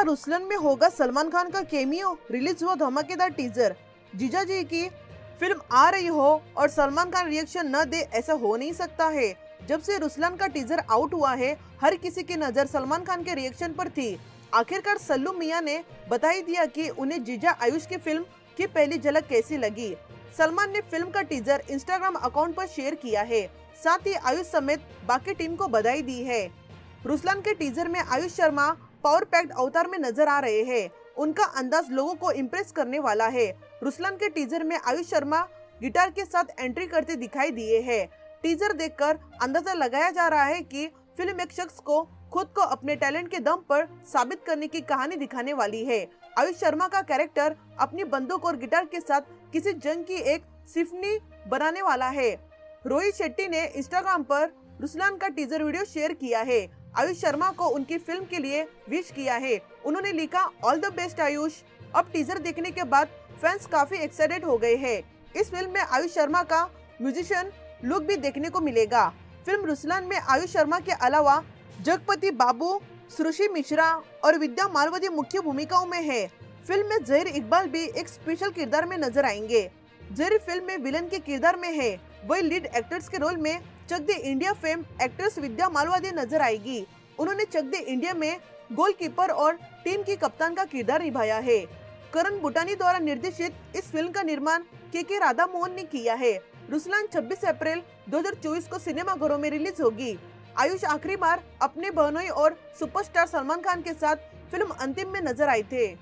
क्या रुसलन में होगा सलमान खान का केमियो रिलीज़ हुआ धमाकेदार टीजर जीजा जी की फ़िल्म आ रही हो और सलमान खान रिएक्शन न दे, ऐसा हो नहीं सकता है। जब से रुसलान का टीजर आउट हुआ है, हर किसी की नज़र सलमान खान के रिएक्शन पर थी। आखिरकार सल्लू मियाँ ने बता ही दिया कि उन्हें जीजा आयुष की फ़िल्म की पहली झलक कैसी लगी। सलमान ने फ़िल्म का टीजर इंस्टाग्राम अकाउंट पर शेयर किया है। साथ ही आयुष समेत बाकी टीम को बधाई दी है। रुसलान के टीजर में आयुष शर्मा पावर पैक्ड अवतार में नज़र आ रहे हैं। उनका अंदाज लोगों को इम्प्रेस करने वाला है। रुसलान के टीजर में आयुष शर्मा गिटार के साथ एंट्री करते दिखाई दिए हैं। टीजर देखकर अंदाज़ा लगाया जा रहा है कि फ़िल्म एक शख्स को खुद को अपने टैलेंट के दम पर साबित करने की कहानी दिखाने वाली है। आयुष शर्मा का कैरेक्टर अपनी बंदूक और गिटार के साथ किसी जंग की एक सिफनी बनाने वाला है। रोहित शेट्टी ने इंस्टाग्राम पर रुसलान का टीजर वीडियो शेयर किया है। आयुष शर्मा को उनकी फ़िल्म के लिए विश किया है। उन्होंने लिखा ऑल द बेस्ट आयुष। अब टीजर देखने के बाद फैंस काफ़ी एक्साइटेड हो गए हैं। इस फ़िल्म में आयुष शर्मा का म्यूजिशियन लुक भी देखने को मिलेगा। फ़िल्म रुसलान में आयुष शर्मा के अलावा जगपति बाबू, सुरुषि मिश्रा और विद्या मालवती मुख्य भूमिकाओं में है। फ़िल्म में जहीर इकबाल भी एक स्पेशल किरदार में नज़र आएँगे। जहीर फ़िल्म में विलन के किरदार में है। वही लीड एक्टर्स के रोल में Chak De India fame actress Vidya Malvadi नज़र आएगी। उन्होंने चक दे इंडिया में गोलकीपर और टीम की कप्तान का किरदार निभाया है। करण बुटानी द्वारा निर्देशित इस फ़िल्म का निर्माण के के राधा मोहन ने किया है। रुसलान 26 अप्रैल 2024 को सिनेमाघरों में रिलीज़ होगी। आयुष आखिरी बार अपने बहनोई और सुपरस्टार सलमान खान के साथ फ़िल्म अंतिम में नज़र आए थे।